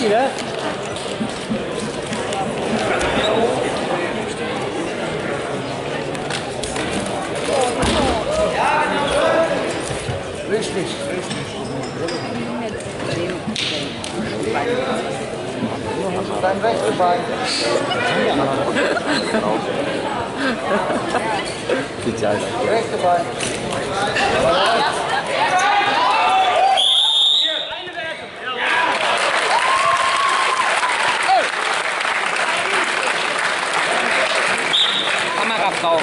Richtig, richtig. dat? Rustig. Dein rechter Bein. Sieht ja. Rechte Bein. Kamerafrau.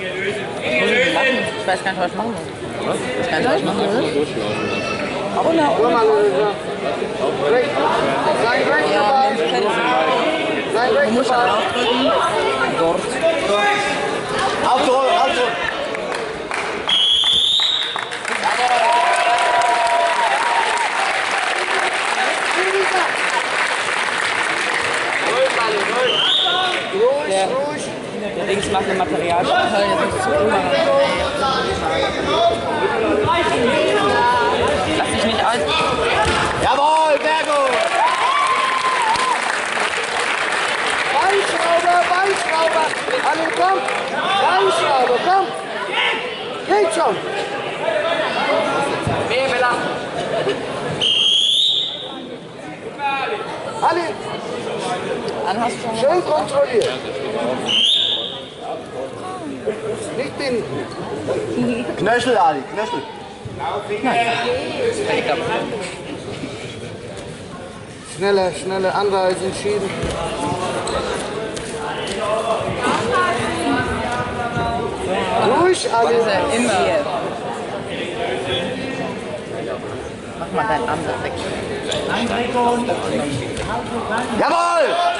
Ich weiß gar nicht, was ich machen muss. Was? Ich weiß gar nicht, was ich machen muss. Aber na, Guck mal, Löwe. Recht. Sein kenn ich Sein Bein. aufdrücken. Dort. Auto, Auto. Ruhig, Der- ruhig. Der Dings macht eine Materialschale. Jetzt ist zu Lass dich nicht aus. Jawohl, sehr gut. Beinschrauber, Beinschrauber. Alle, komm. Beinschrauber, komm. Geht schon. Du schon schön kontrolliert. Binden. Knöchel, Ali, Knöchel. fertig ab. Schneller, schneller anreisen, schieben. Ruhig, Ali. Immer. Mach mal deinen Arm da weg. Jawohl!